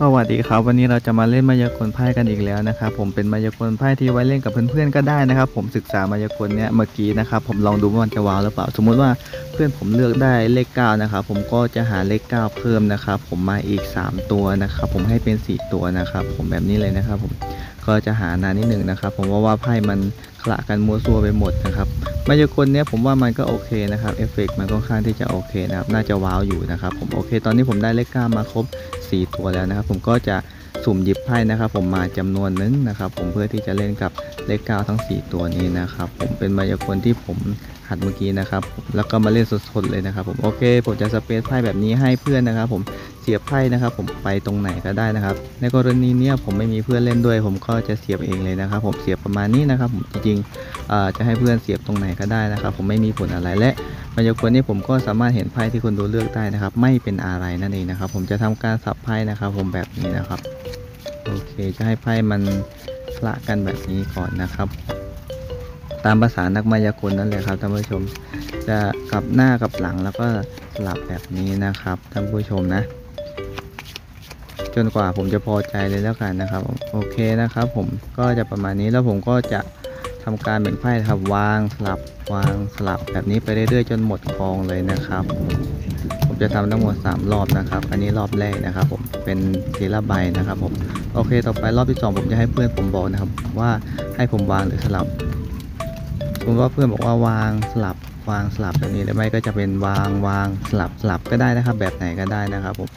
สวัสดีครับ วันนี้เราจะมาเล่นมายากลไพ่กันอีกแล้วนะครับผมเป็นมายากลไพ่ที่ไว้เล่นกับเพื่อนๆก็ได้นะครับ ผมศึกษามายากลเนี้ยเมื่อกี้นะครับผมลองดูว่ามันจะว้าวหรือเปล่า สมมุติว่าเพื่อนผมเลือกได้เลข9นะครับผมก็จะหาเลข 9 เพิ่มนะครับผมมาอีก 3 ตัวนะครับผมให้เป็น 4 ตัวนะครับผมแบบนี้เลยนะครับผมก็จะหานานนิดหนึ่งนะครับผมว่าว่าไพ่มัน ขละกันมัวซัวไปหมดนะครับมายากลเนี้ยผมว่ามันก็โอเคนะครับเอฟเฟกต์มันค่อนข้างที่จะโอเคนะครับน่าจะว้าวอยู่นะครับผมโอเค ตอนนี้ผมได้เลข9มาครบ 4 ตัวแล้วนะครับ ผมก็จะสุ่มหยิบไพ่นะครับ ผมมาจำนวนนึงนะครับ ผมเพื่อที่จะเล่นกับเลข9ทั้ง 4 ตัวนี้นะครับ ผมเป็นมายากลที่ผมหัดเมื่อกี้นะครับแล้วก็มาเล่นสดๆเลยนะครับ ผมโอเค ผมจะสเปซไพ่แบบนี้ให้เพื่อนนะครับ ผม สียบไพ่นะครับ ผมไปตรงไหนก็ได้นะครับ ในกรณีเนี้ยผมไม่มีเพื่อนเล่นด้วย ผมก็จะเสียบเองเลยนะครับ ผมเสียบประมาณนี้นะครับ ผมจริงๆจะให้เพื่อนเสียบตรงไหนก็ได้นะครับ ผมไม่มีผลอะไรและมายากลนี่ผมก็สามารถเห็นไพ่ที่คนดูเลือกได้นะครับ ไม่เป็นอะไรนั่นเองนะครับ ผมจะทำการสับไพ่นะครับ ผมแบบนี้นะครับโอเคจะให้ไพ่มันละกันแบบนี้ก่อนนะครับตามภาษานักมายากลนั่นแหละครับท่านผู้ชม จะกลับหน้ากับหลังแล้วก็สลับแบบนี้นะครับท่านผู้ชมนะ จนกว่าผมจะพอใจเลยแล้วกันนะครับ โอเคนะครับ ผมก็จะประมาณนี้แล้วผมก็จะทำการแบ่งไพ่ครับวางสลับวางสลับแบบนี้ไปเรื่อยๆจนหมดกองเลยนะครับ ผมจะทำทั้งหมด 3 รอบนะครับ อันนี้รอบแรกนะครับ ผมเป็นทีละใบนะครับ ผมโอเค ต่อไปรอบที่ 2 ผมจะให้เพื่อนผมบอกนะครับ ว่าให้ผมวางหรือสลับสมว่าเพื่อนบอกว่าวางสลับวางสลับแบบนี้หรือไม่ก็จะเป็นวางวางสลับสลับก็ได้นะครับ แบบไหนก็ได้นะครับผม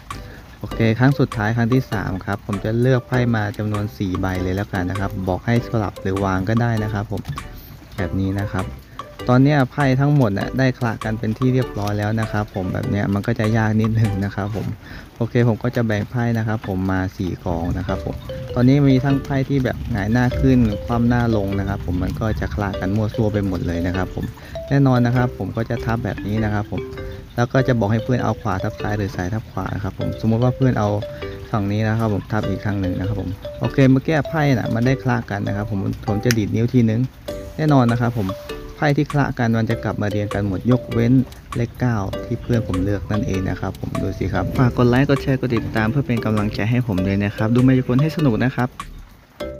โอเคครั้งสุดท้ายครั้งที่ 3 ครับ ผมจะเลือกไพ่มาจำนวน 4 ใบเลยแล้วกันนะครับ บอกให้สลับหรือวางก็ได้นะครับ ผมแบบนี้นะครับ ตอนนี้ไพ่ทั้งหมดน่ะได้คละกันเป็นที่เรียบร้อยแล้วนะครับ ผมแบบนี้มันก็จะยากนิดหนึ่งนะครับ ผมโอเค ผมก็จะแบ่งไพ่นะครับ ผมมา4กองนะครับ ผมตอนนี้มีทั้งไพ่ที่แบบหงายหน้าขึ้นคว่ำหน้าลงนะครับ ผมมันก็จะคละกันมั่วซั่วไปหมดเลยนะครับ ผมแน่นอนนะครับ ผมก็จะทับแบบนี้นะครับ ผม แล้วก็จะบอกให้เพื่อนเอาขวาทับซ้ายหรือซ้ายทับขวานะครับผมสมมติว่าเพื่อนเอาฝั่งนี้นะครับผมทับอีกครั้งหนึ่งนะครับผมโอเคเมื่อกี้ไพ่น่ะมันได้คละกันนะครับ ผมผมจะดีดนิ้วทีนึงแน่นอนนะครับ ผมไพ่ที่คละกันมันจะกลับมาเรียงกันหมดยกเว้นเลข9ที่เพื่อนผมเลือกนั่นเองนะครับผมดูสิครับฝากกดไลค์กดแชร์กดติดตามเพื่อเป็นกำลังใจให้ผมด้วยนะครับ ดูมายากลให้สนุกนะครับ